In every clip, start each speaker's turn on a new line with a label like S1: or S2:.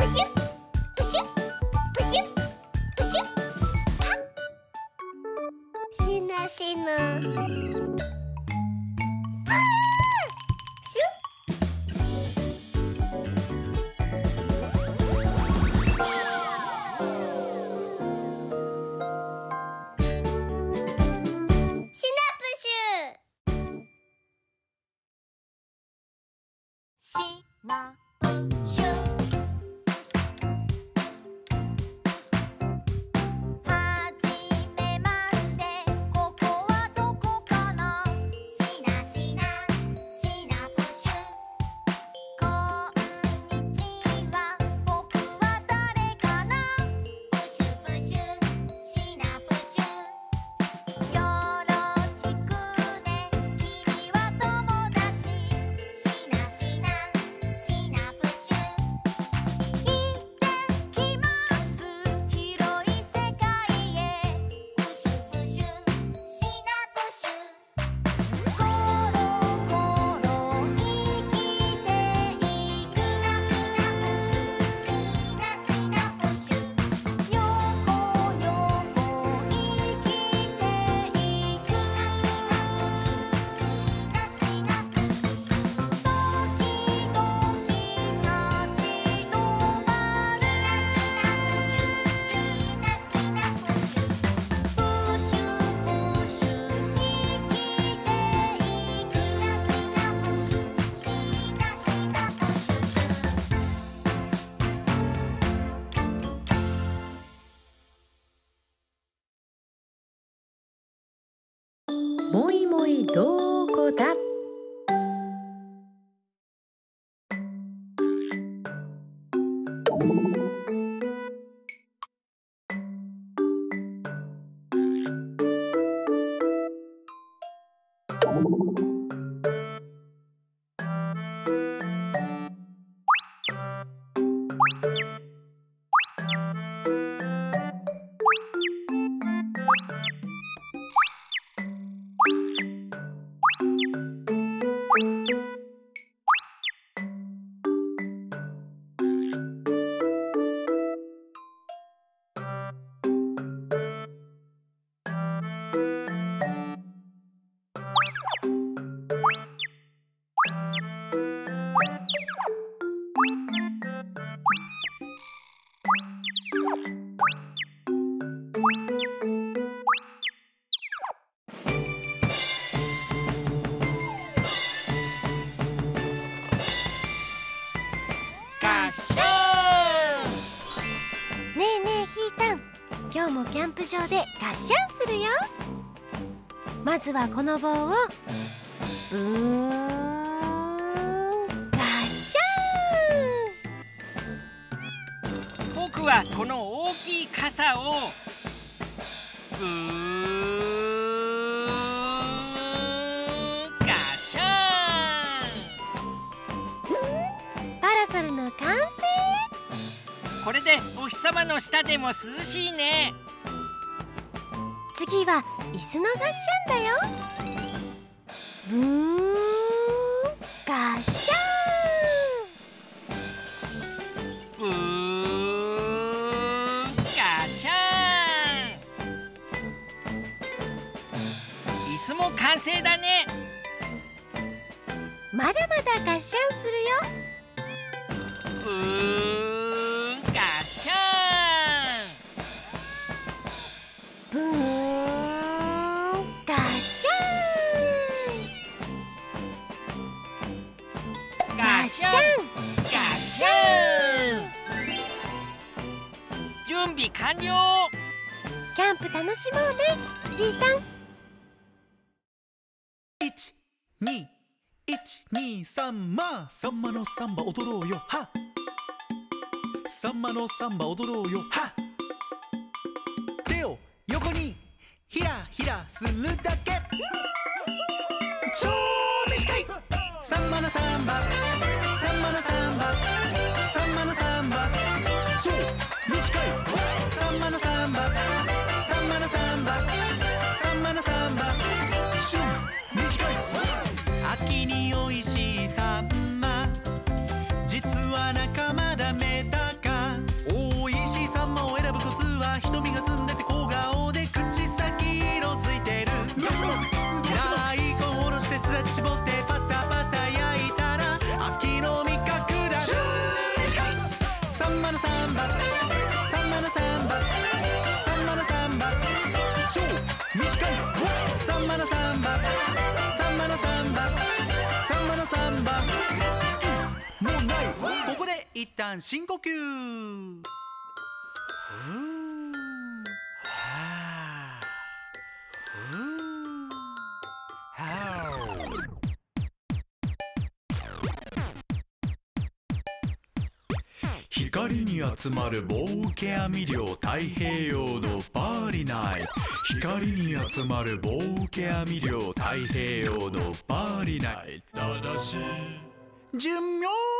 S1: プシュプシュプシュプシュし
S2: ねもキャンプ場でガッシャンするよ。まずはこの棒をブーン。ガッシャン
S3: 僕はこの大きい傘をブーン。ガシャン
S2: パラソルの完成
S3: これでお日様の下でも涼しいね
S2: 次は椅子のガッシャンだよ。ブーンガッシャ
S3: ブーンガシャン椅子も完成だね。
S2: ンまだまだガッシャンするよ。
S3: ブーシャン
S2: ガシャン
S3: 準備完了。
S2: キャンプ楽しもうねひーたん
S4: 一二一二三まあサンマのサンバ踊ろうよ。は。サンマのサンバ踊ろうよ。は。手を横にひらひらするだけ。超のサンバ。サンマのサンバ。サンマのサンバ。超短い。サンマのサンバ。サンマのサンバ。サンマのサン一旦深呼吸光に集まる棒受け網漁太平洋のバーリナイ光に集まる棒受け網漁太平洋のバーリナイ正しい寿命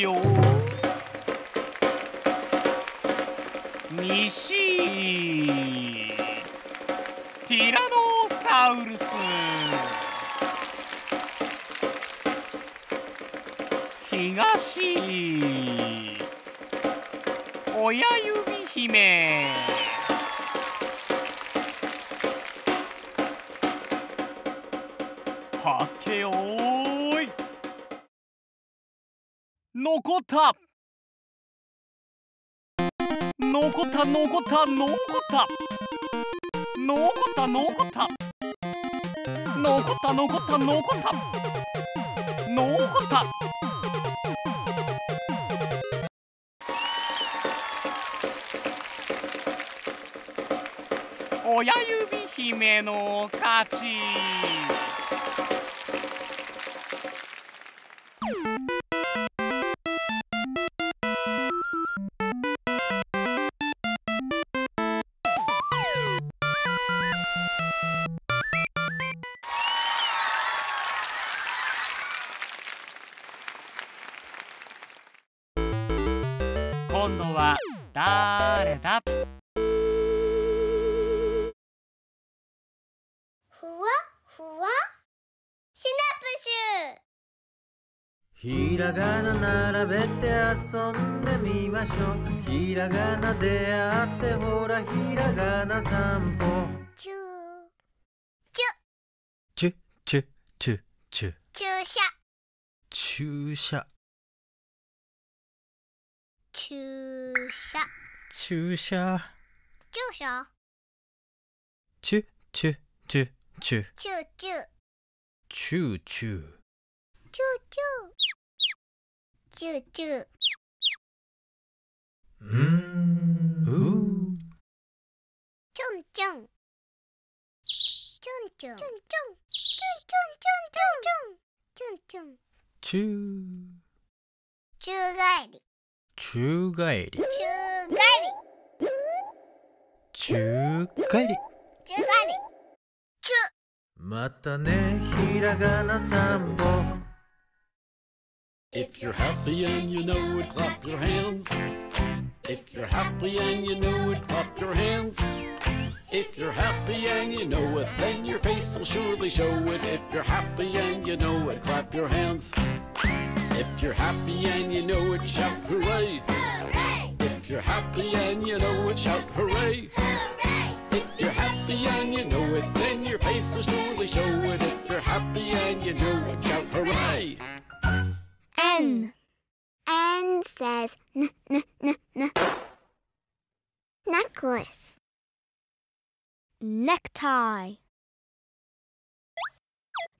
S5: よ。西ティラノサウルス。東。親指姫。残った。残った残った残った。残った残った。残った残った残った。残った。親指姫の勝ち。
S6: ひらがな並べて遊んでみましょう。ひらがなであってほらひらがな散歩。
S7: チュー。
S8: チュ。チュチュチュ
S7: 注射。
S8: 注射。
S7: 注射。
S8: 注射。
S7: 注射。
S8: チュチュチュチュ。
S7: チューチュー。
S8: チューチュー
S7: チューチュー。
S6: うん。
S7: チょンチょンチょンチょンチょン。チょンチょン。チュんチュんちょんチュん。ガエリ。チュん。
S8: ガエリ。
S7: チュり。
S8: ガエリ。
S7: チュり。ガエリ。チュり。
S6: またねひらがな散歩
S9: If you're happy and you know it, clap your hands. If you're happy and you know it, clap your hands. If you're happy and you know it, then your face will surely show it. If you're happy and you know it, clap your hands. If you're happy and you know it, shout hooray. If you're happy and you know it, shout hooray. If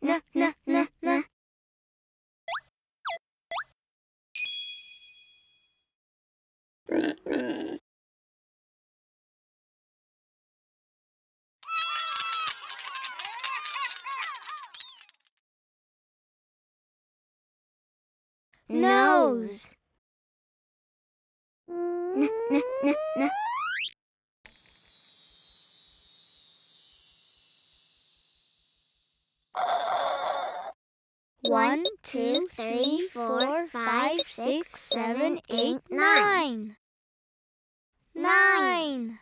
S7: na, na, na, na. Nose. Two, three, four, five, six, seven, eight, nine. Nine.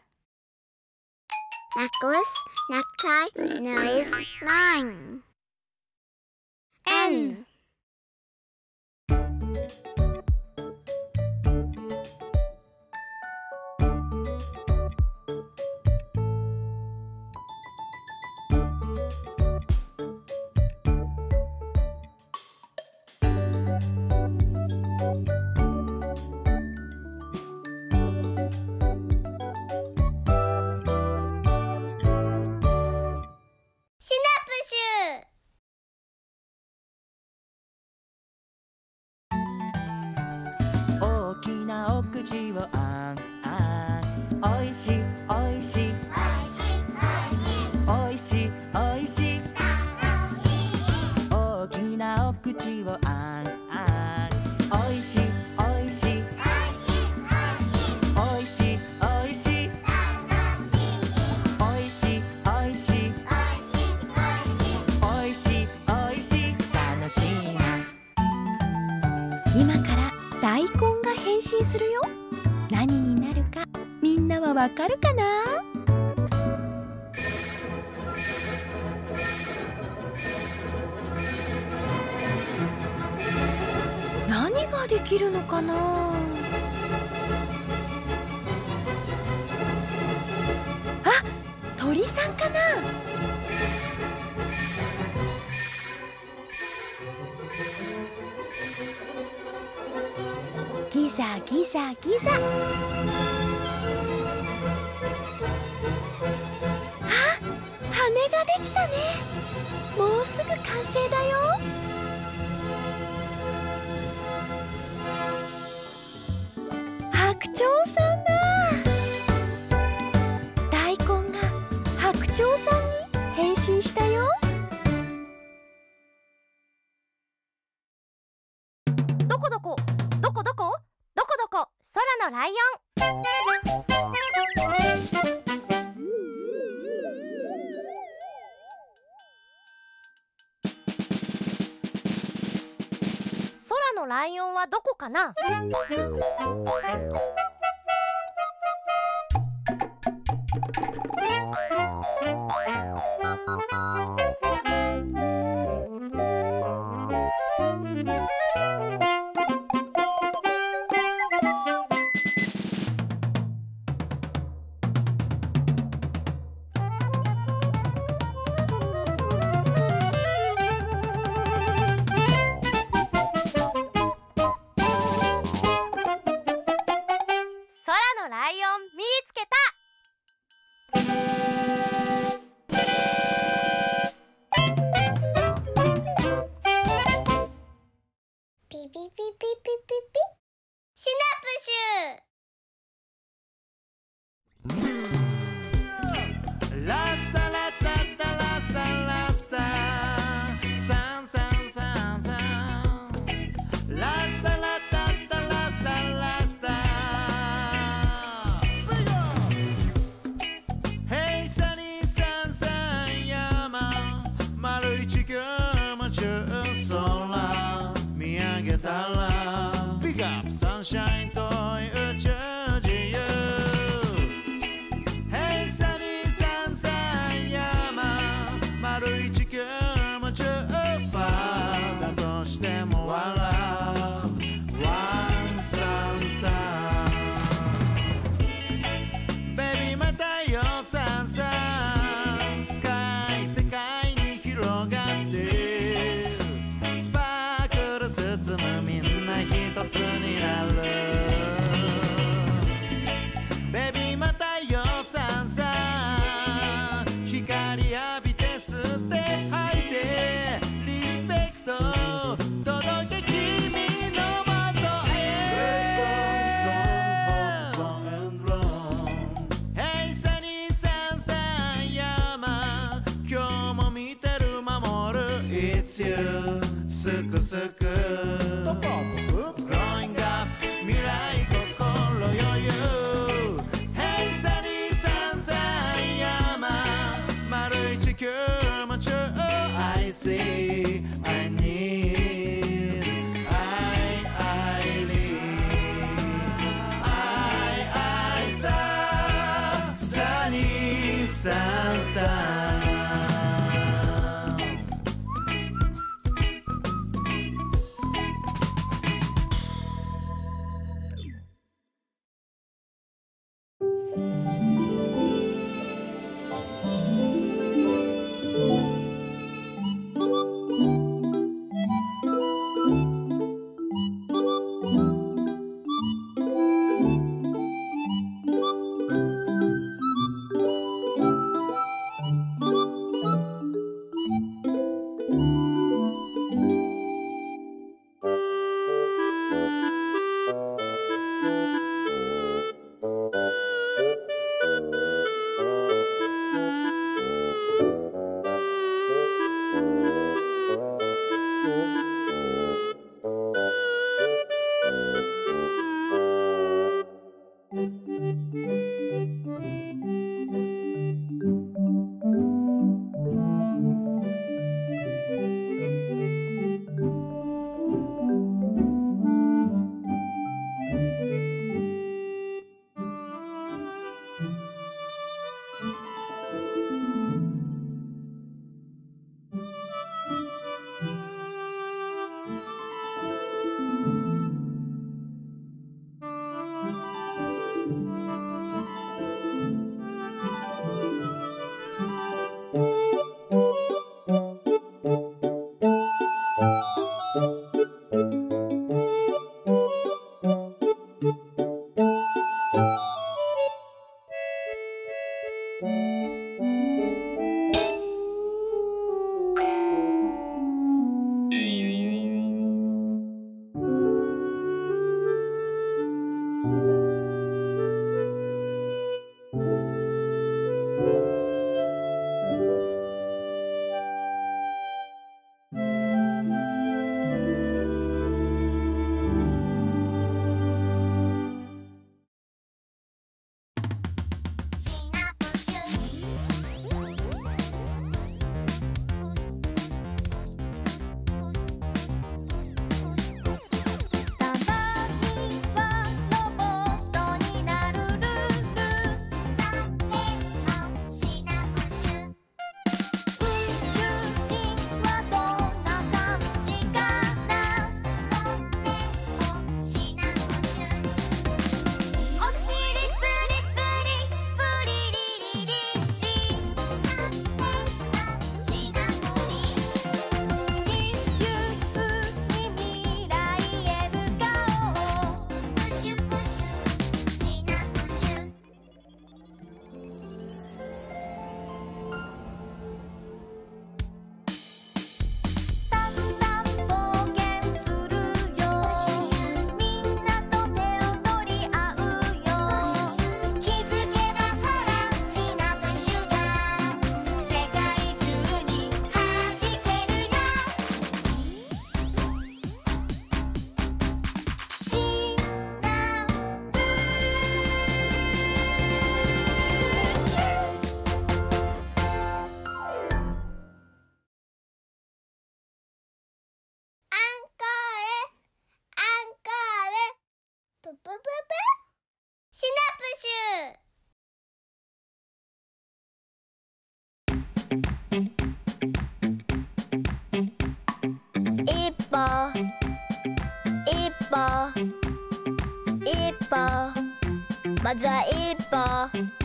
S7: Necklace, necktie, nose, nine. N.
S10: 口をあんあんおいしいおいしい。おいしいおいしい。大きなお口をあんあんおいしい。おいしいおいしい。おいしいおいしい。おいしいおいしい。おいしい楽しい。な
S11: 今から大根変身するよ。何になるかみんなはわかるかな？何ができるのかな？あ鳥さんかな？ザギザギザ。あ羽ができたね。もうすぐ完成だよ。かな。
S1: まずは一歩